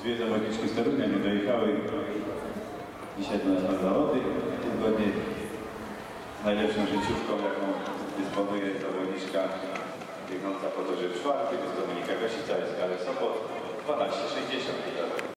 Dwie zawodniczki z Torunia nie dojechały dzisiaj do nas na zawody. Zgodnie z najlepszą życiówką, jaką dysponuje zawodniczka biegnąca po torze czwartym. Jest Dominika Gasica, jest Karol Sopot. 12,60.